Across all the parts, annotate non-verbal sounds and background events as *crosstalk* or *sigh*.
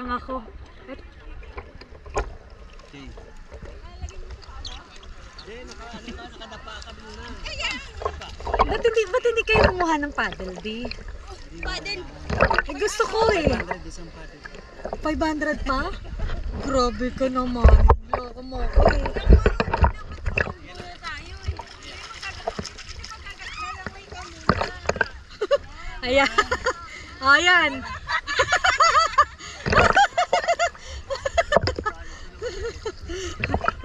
Lang ako. Okay. ba't hindi, ba't hindi kayo kumuha ng paddle, di? Paddle. Eh, gusto ko eh. 100 isang paddle. 500 pa? Grabe ka naman. Loko mo ako eh. *laughs* Ayan. *laughs* Ayan.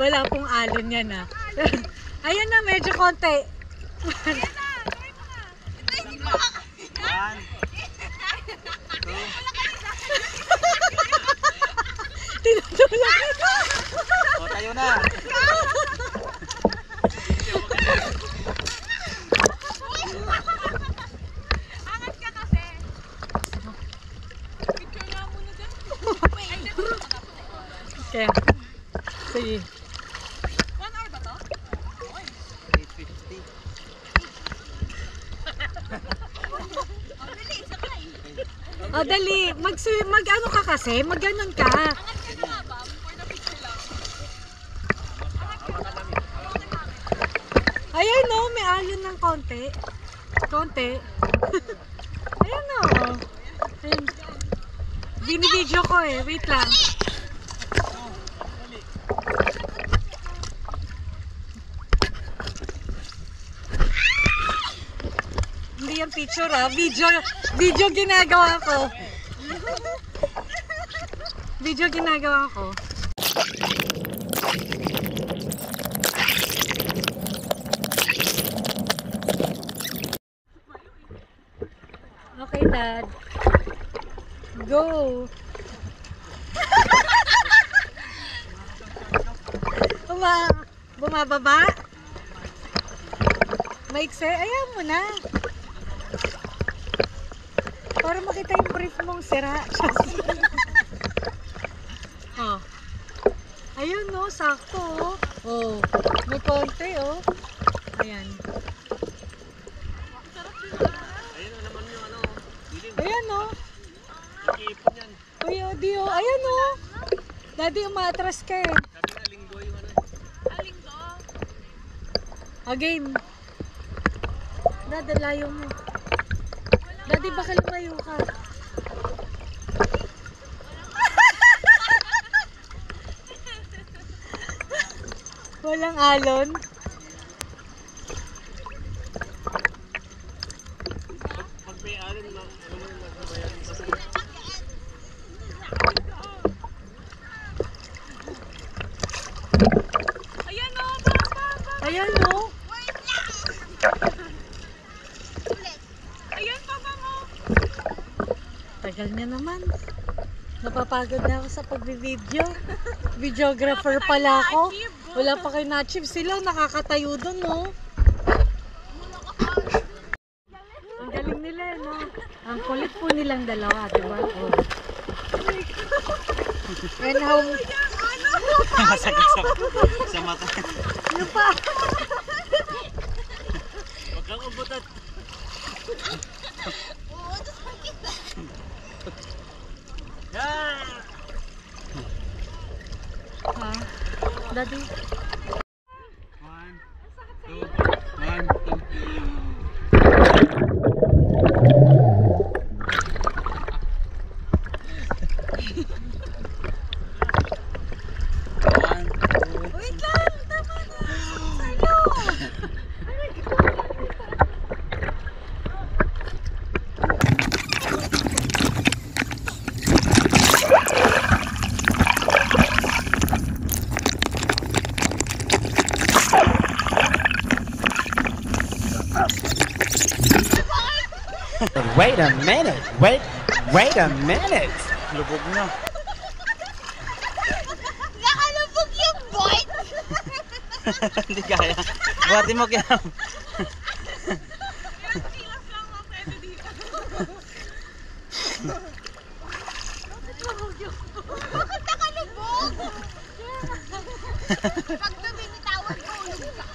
Wala pong alon yan ah. *laughs* Ayan na, medyo konti. *laughs* One. Two. Tinutulak ito. O, tayo na. Angat ka kasi. Picture na muna dyan. Okay. Sige. One hour ba to? 850. Oh, dali. Sakay. O, dali. Mag, mag ano ka kasi? Mag ganon ka. Ayan no, may alon ng konti. Konti. *laughs* Ayan no. Ayan. Binibidyo ko eh. Wait lang. Picture ah. Video, video ginagawa ko. Video ginagawa ko. Okay, Dad. Go. Buma bumababa? Maikse? Ayan mo na. Para makita yung brief mong sira. oh. *laughs* Ayun no, sakto oh. Oh, may konti oh. Ayan. Ayun naman yung ano. Ayan no. Iipon. Uy, Odi, oh. Oh. Daddy, umatras ka eh. Sabi nga linggo yung ano. Aling to. Again. Dad, layo mo. Baka lumayo ka. *laughs* Walang alon. Pag may alin na, ano yung magbabayad sa sunod. Ayan o. Ba, ba, ba. Ayan, oh. Ayan pa ba mo? Tagal niya naman. Napapagod na ako sa pagbi-video. Videographer pala ako. Wala pa kayo na-achieve sila. Nakakatayo dun, no? Ang galing nila, no? Ang kulit po nilang dalawa, di ba? Oh. And how... *laughs* Masakit sa, sa mata. Ano pa? Huwag kang ubutat. Ah! Ha? Daddy? One, two, one, two. One, two, Wait lang! Tama na! Sa'yo! Wait a minute. Wait, wait a minute. lubog na. Nakalubog yung boy. Hindi kaya. Buhati mo kaya. Bakit nakalubog? Pag buminitawan ko, ulog ka.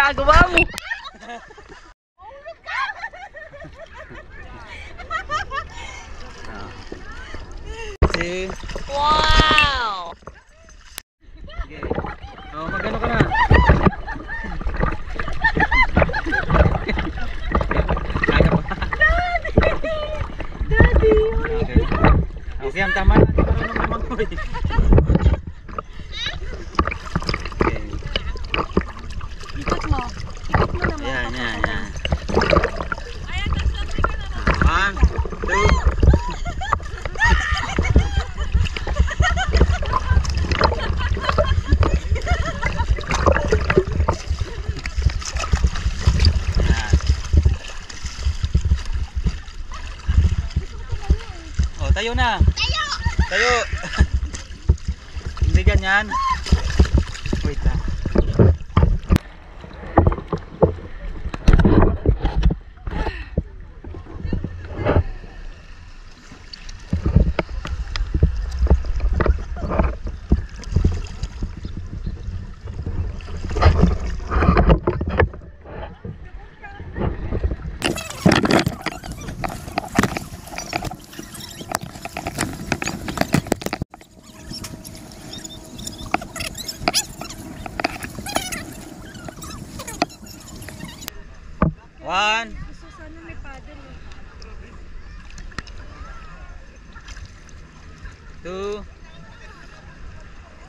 Ginagawa mo. Si... Wow! Sige. Oh, magano ka na? Kaya pa. Daddy! Okay. Okay, ang tama na. Di marunong naman ko eh. Okay. Ikot mo. Ikot mo naman. Ayan, ayan, ayan. One, two. Ayan. Oh, tayo na. Tayo! Tayo. *laughs* Hindi ganyan.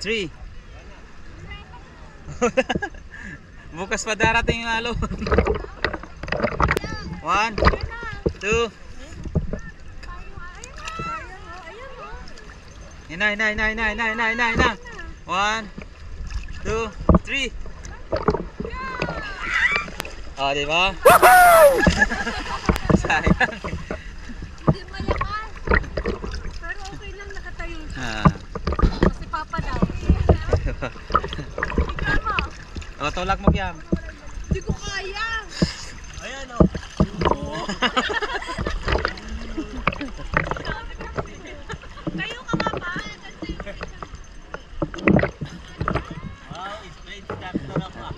3. *laughs* Bukas pa darating yung alo. 1, 2, Ina, ina, ina, ina, ina, ina, ina, ina. One, two, three. Ah, di ba? *laughs* Sayang. Tulak mo kiyam. Hindi ko kaya. Ayan oh. *laughs* Kayo ka nga ba? Ah, straight doctor ako.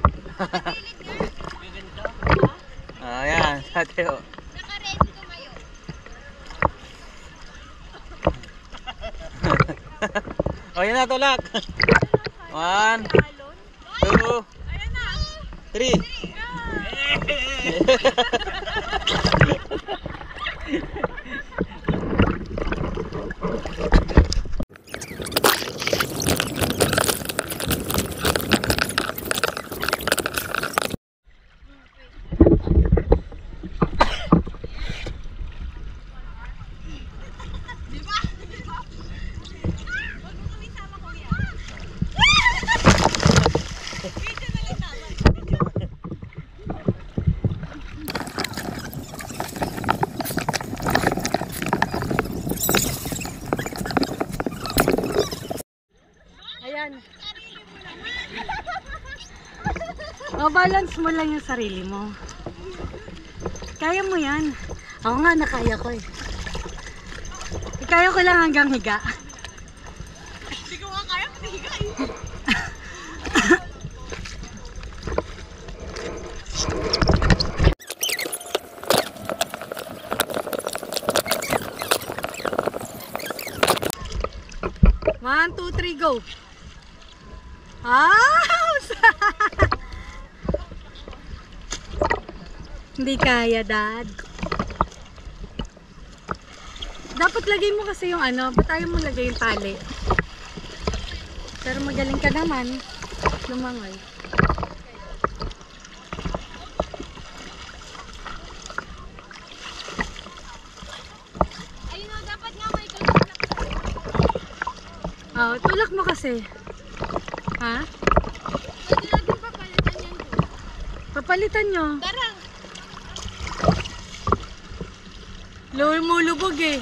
Ganito. Ah, yan. Ate, oh. Naka-ready tumayo. *laughs* oh, yan na, tulak. One, three. *laughs* *laughs* Ayan. O, balance mo lang yung sarili mo. Kaya mo yan. Ako nga, nakaya ko eh. Kaya ko lang hanggang higa. Hindi ko nga kaya matiga eh. One, two, three, go. Ah! *laughs* Hindi kaya, Dad. Dapat lagay mo kasi yung ano, ba't ayaw mo lagay yung tali? Pero magaling ka naman. Lumangoy. Ayun o, dapat nga may tulak na Oh, tulak mo kasi. Ha? Pwede natin papalitan yan. Papalitan nyo. Tara. Lower mo lubog eh.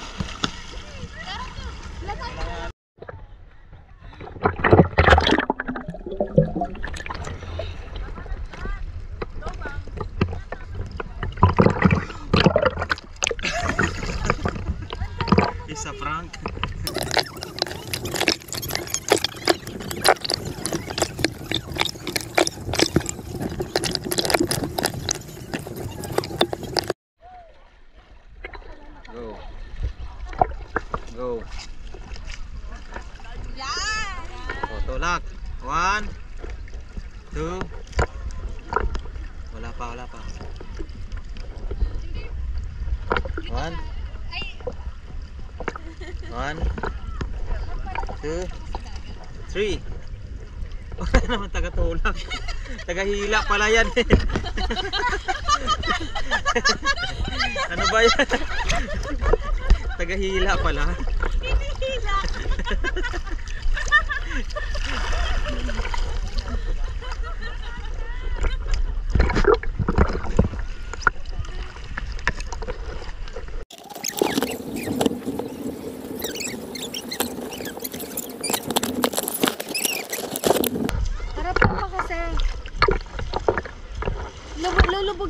3. Wala naman taga-tulak. *laughs* Taga-hila pala yan eh. *laughs* ano ba yan? Taga-hila pala. Hinihila. *laughs*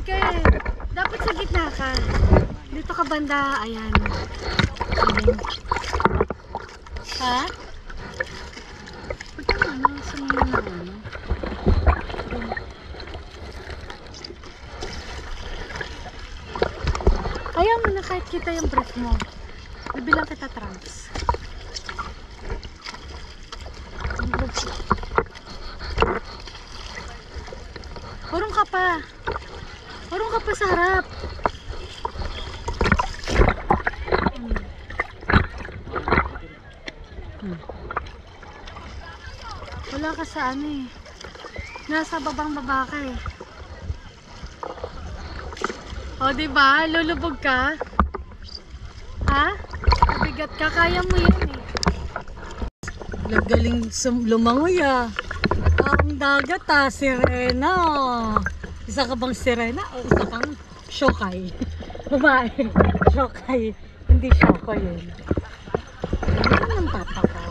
Lulubog ka eh. Dapat sa gitna ka. Dito ka banda, ayan. Ayan. Ha? Ba't ano? Ano? Ayaw mo na kahit kita yung brief mo. Bibilang kita trunks. Purong ka pa. Purong ka pa sa harap. Wala ka sa ano eh. Nasa babang baba ka eh. O, di ba? Lulubog ka? Ha? Mabigat ka, kaya mo yan eh. Nagaling lumangoy ah. Ang dagat ah, sirena. Isa ka bang sirena o isa kang shokay? *laughs* Babae, shokay. Hindi shoko yun. Ano ang papa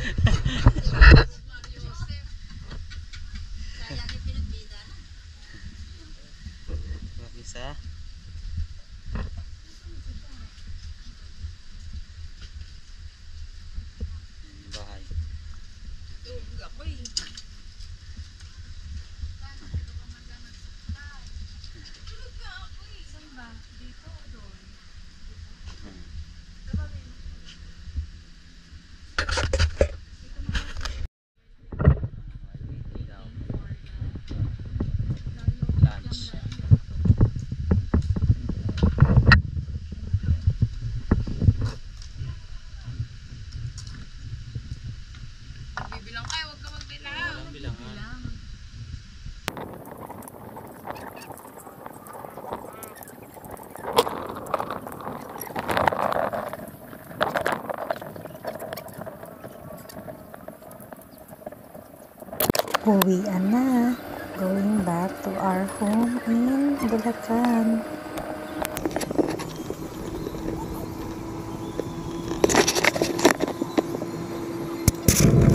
Uwian na. Going back to our home in Bulacan.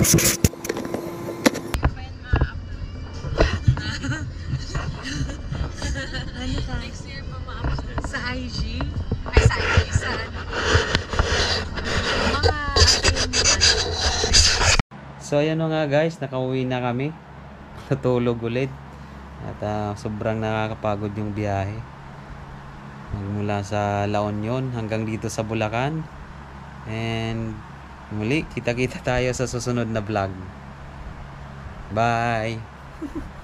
ano So ayan nga guys, nakauwi na kami. Natulog ulit. At ah, sobrang nakakapagod yung biyahe. Magmula sa La Union hanggang dito sa Bulacan. And muli, kita-kita tayo sa susunod na vlog. Bye! *laughs*